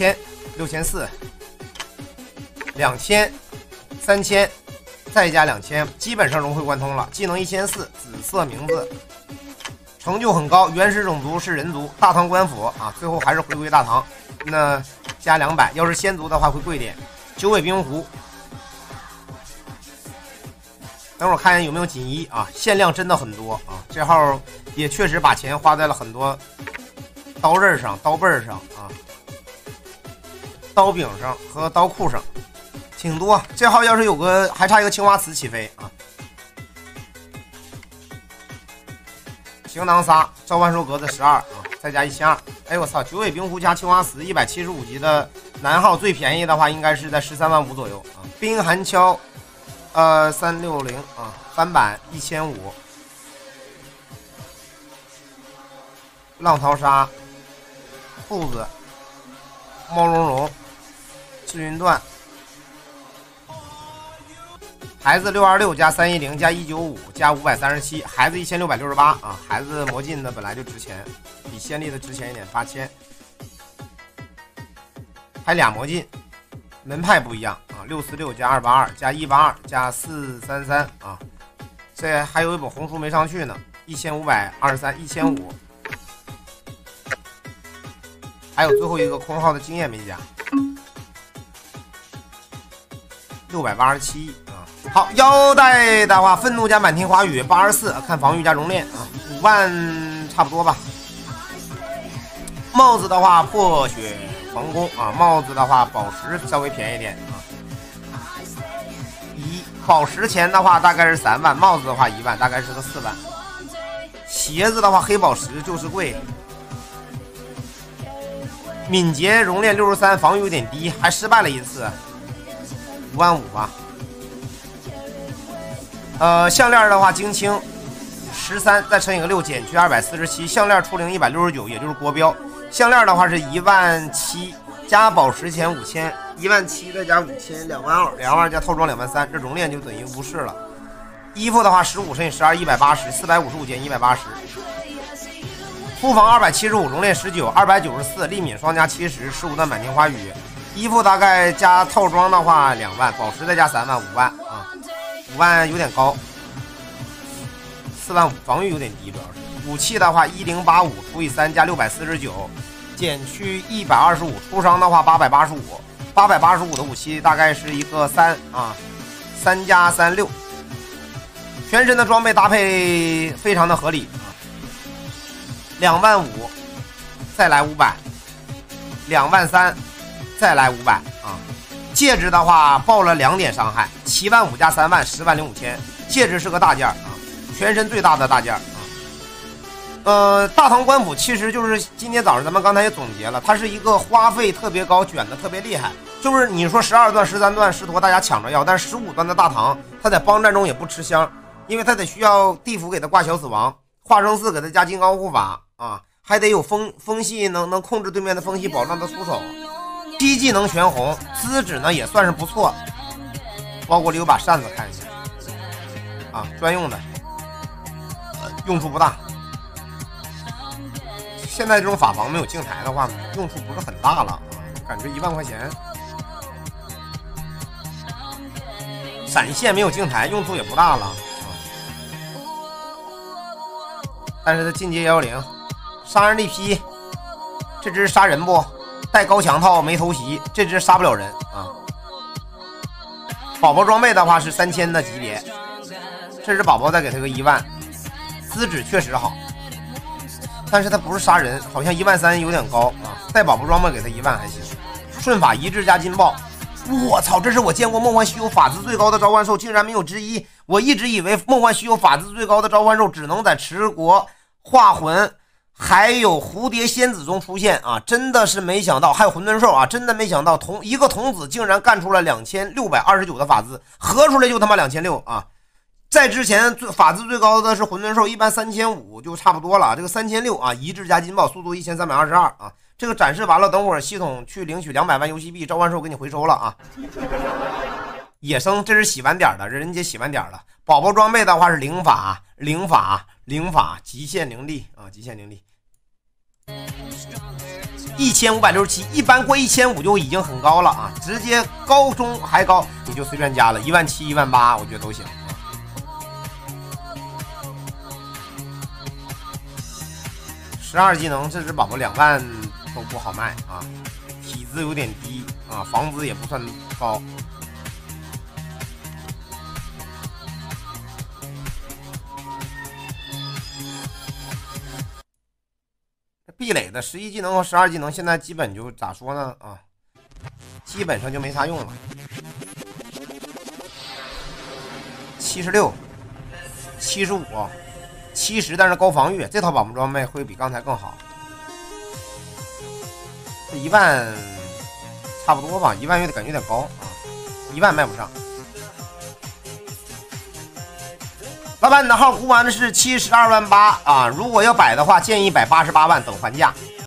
千六千四，两千三千，再加两千，基本上融会贯通了。技能一千四，紫色名字，成就很高。原始种族是人族，大唐官府啊，最后还是回归大唐。那加两百，要是仙族的话会贵点。九尾冰狐，等会儿看一下有没有锦衣啊，限量真的很多啊。这号也确实把钱花在了很多刀刃上、刀背上啊。刀柄上和刀库上挺多，这号要是有个还差一个青花瓷起飞啊！行囊仨，召唤兽格子十二啊，再加一千二。哎我操，九尾冰狐加青花瓷，一百七十五级的男号最便宜的话应该是在十三万五左右啊。冰寒敲，呃三六零啊，翻版一千五。浪淘沙，兔子，毛茸茸。四云段，孩子六二六加三一零加一九五加五百三十七，孩子一千六百六十八啊！孩子魔镜的本来就值钱，比先例的值钱一点，八千。还俩魔镜，门派不一样啊！六四六加二八二加一八二加四三三啊！这还有一本红书没上去呢，一千五百二十三，一千五。还有最后一个空号的经验没加。六百八十七啊，好腰带的话，愤怒加满天华雨八十四，看防御加熔炼啊，五万差不多吧。帽子的话，破血皇宫啊，帽子的话，宝石稍微便宜点啊。一宝石钱的话大概是三万，帽子的话一万，大概是个四万。鞋子的话，黑宝石就是贵。敏捷熔炼六十三，防御有点低，还失败了一次。五万五吧，呃，项链的话，精青十三，再乘以个六，减去二百四十七，项链出零一百六十九，也就是国标。项链的话是一万七，加宝石钱五千，一万七再加五千，两万二，两万二加套装两万三，这熔炼就等于无视了。衣服的话，十五乘以十二，一百八十，四百五十五减一百八十。库房二百七十五，熔炼十九，二百九十四，利敏双加七十，十五段满天花雨。衣服大概加套装的话两万，宝石再加三万，五万啊，五万有点高，四万五，防御有点低，主要是武器的话一零八五除以三加六百四十九，减去一百二十五，出伤的话八百八十五，八百八十五的武器大概是一个三啊，三加三六，全身的装备搭配非常的合理啊，两万五，再来五百，两万三。再来五百啊！戒指的话爆了两点伤害，七万五加三万，十万零五千。戒指是个大件啊，全身最大的大件啊。呃，大唐官府其实就是今天早上咱们刚才也总结了，它是一个花费特别高、卷的特别厉害。就是你说十二段、十三段狮驼大家抢着要，但是十五段的大唐他在帮战中也不吃香，因为他得需要地府给他挂小死亡，化生寺给他加金刚护法啊，还得有风风系能能控制对面的风系，保证他出手。低技能全红，资质呢也算是不错，包括里有把扇子，看一下啊，专用的，用处不大。现在这种法防没有镜台的话，用处不是很大了啊，感觉一万块钱，闪现没有镜台，用处也不大了啊。但是他进阶幺幺零，杀人力劈，这只杀人不？带高墙套没偷袭，这只杀不了人啊。宝宝装备的话是三千的级别，这只宝宝再给他个一万，资质确实好，但是他不是杀人，好像一万三有点高啊。带宝宝装备给他一万还行。顺法一致加金豹，我操，这是我见过梦幻虚有法资最高的召唤兽，竟然没有之一。我一直以为梦幻虚有法资最高的召唤兽只能在持国化魂。还有蝴蝶仙子中出现啊，真的是没想到，还有混沌兽啊，真的没想到，童一个童子竟然干出了两千六百二十九的法资，合出来就他妈两千六啊！在之前最法资最高的是混沌兽，一般三千五就差不多了，这个三千六啊，一致加金爆，速度一千三百二十二啊！这个展示完了，等会儿系统去领取两百万游戏币，召唤兽给你回收了啊！野生这是洗完点的，人家洗完点了。宝宝装备的话是灵法，灵法，灵法，极限灵力啊，极限灵力。一千五百六十七，一般过一千五就已经很高了啊，直接高中还高你就随便加了，一万七、一万八，我觉得都行。十二技能这只宝宝两万都不好卖啊，体质有点低啊，房子也不算高。壁垒的十一技能和十二技能现在基本就咋说呢啊，基本上就没啥用了。七十六，七十五。七十，但是高防御，这套宝物装备会比刚才更好。这一万差不多吧，一万有点感觉有点高啊，一万卖不上。老板，你的号估完的是七十二万八啊，如果要摆的话，建议摆八十八万等还价。